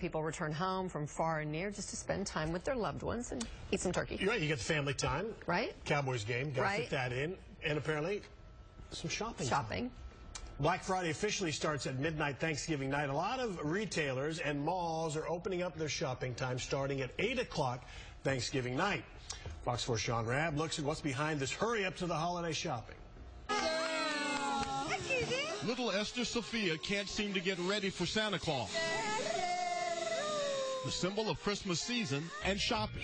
People return home from far and near just to spend time with their loved ones and eat some turkey. You're right. You get the family time. Right. Cowboys game. Got to Right. fit that in. And apparently, some shopping. time. Shopping. Black Friday officially starts at midnight Thanksgiving night. A lot of retailers and malls are opening up their shopping time starting at 8 o'clock Thanksgiving night. Fox 4 Sean Rabb looks at what's behind this hurry up to the holiday shopping. Little Esther Sophia can't seem to get ready for Santa Claus. The symbol of Christmas season and shopping.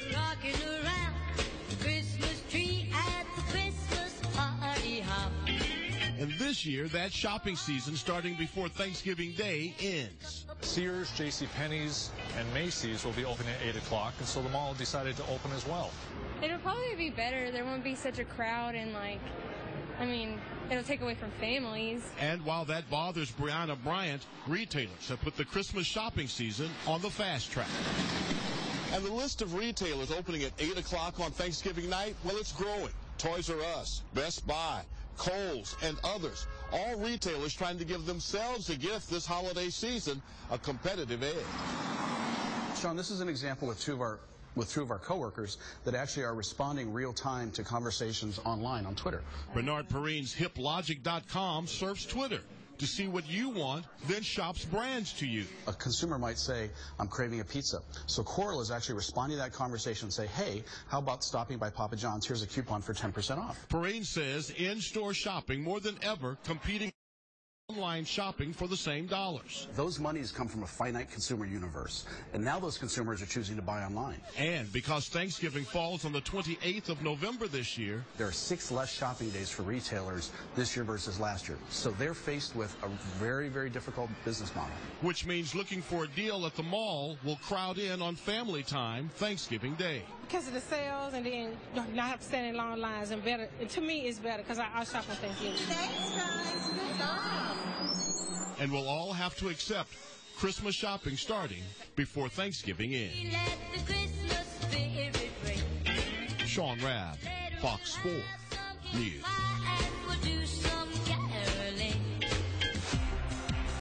This year, that shopping season starting before Thanksgiving Day ends. Sears, J.C. Penney's, and Macy's will be open at 8 o'clock, and so the mall decided to open as well. It'll probably be better. There won't be such a crowd, and like, I mean, it'll take away from families. And while that bothers Brianna Bryant, retailers have put the Christmas shopping season on the fast track. And the list of retailers opening at 8 o'clock on Thanksgiving night, well, it's growing. Toys R Us, Best Buy, Kohl's, and others. All retailers trying to give themselves a gift this holiday season, a competitive edge. Sean, this is an example with two of our with two of our coworkers that actually are responding real time to conversations online on Twitter. Bernard Perrine's HipLogiq.com surfs Twitter to see what you want, then shops brands to you. A consumer might say, I'm craving a pizza. So Coral is actually responding to that conversation and say, hey, how about stopping by Papa John's? Here's a coupon for 10% off. Perrine says in-store shopping more than ever competing online shopping for the same dollars. Those monies come from a finite consumer universe. And now those consumers are choosing to buy online. And because Thanksgiving falls on the 28th of November this year, There are six less shopping days for retailers this year versus last year. So they're faced with a very, very difficult business model. which means looking for a deal at the mall will crowd in on family time Thanksgiving Day. because of the sales and then not have to stand in long lines and better to me it's better because I, I shop on Thanksgiving. And we'll all have to accept Christmas shopping starting before Thanksgiving ends. Let the Christmas spirit ring. Sean Rabb, Fox 4 News.